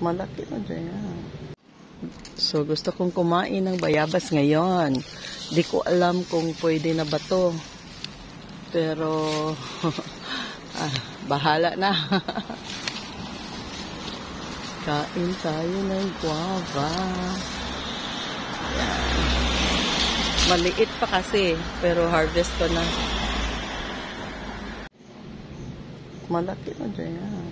Malaki na dyan. So, gusto kong kumain ng bayabas ngayon. Di ko alam kung pwede na ba to. Pero, ah, bahala na. Kain tayo ng guava. Ayan. Maliit pa kasi, pero harvest ko na. Malaki na dyan.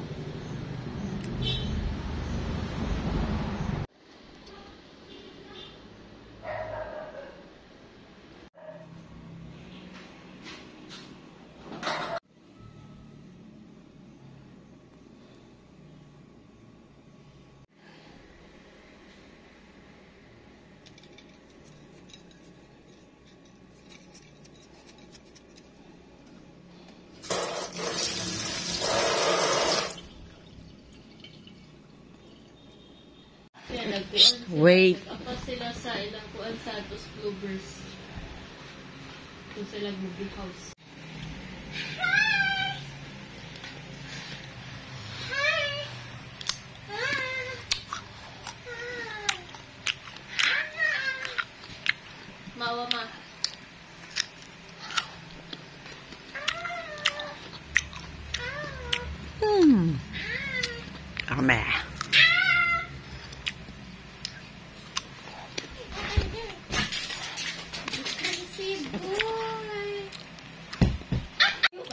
Wait. Ako sila sa ilang kuan sa Dos Clovers. Kung sila movie house. Mawa ma. Hmm. Ame.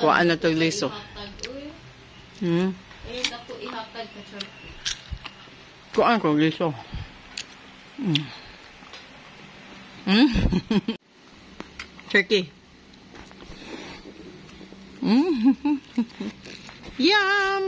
Kuhaan na tong liso. Hmm. Kuhaan ko liso. Hmm. Hmm. Turkey. Hmm. Yum.